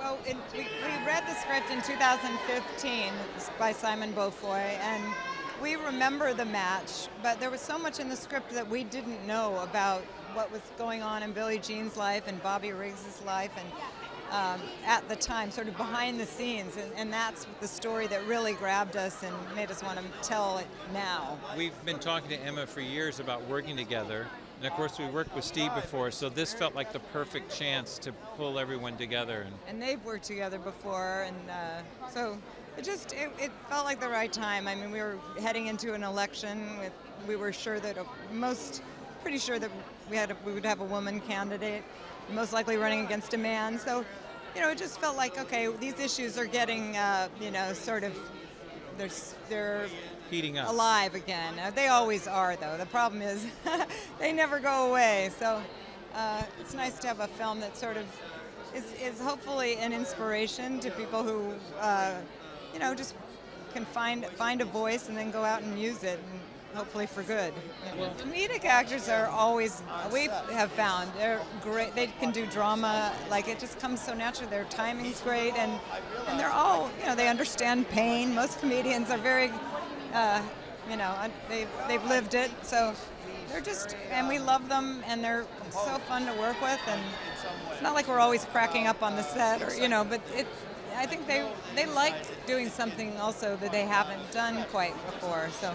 Well, we, we read the script in 2015 by Simon Beaufoy, and we remember the match, but there was so much in the script that we didn't know about what was going on in Billie Jean's life and Bobby Riggs' life, and um, at the time, sort of behind the scenes, and, and that's the story that really grabbed us and made us want to tell it now. We've been talking to Emma for years about working together, and of course we worked with Steve before, so this felt like the perfect chance to pull everyone together. And and they've worked together before, and uh, so it just it, it, felt like the right time. I mean, we were heading into an election with we were sure that most pretty sure that we had a, we would have a woman candidate, most likely running against a man. So, you know, it just felt like okay, these issues are getting uh, you know sort of they're they're heating up. alive again. Uh, they always are, though. The problem is they never go away. So uh, it's nice to have a film that sort of is, is hopefully an inspiration to people who, uh, you know, just can find find a voice and then go out and use it. And, hopefully for good. Well, comedic actors are always we have found they're great. They can do drama like it just comes so naturally. Their timing's great, and and they're all you know they understand pain. Most comedians are very uh, you know, they've, they've lived it. So they're just, and we love them, and they're so fun to work with. And it's not like we're always cracking up on the set, or you know, but it. I think they they like doing something also that they haven't done quite before. So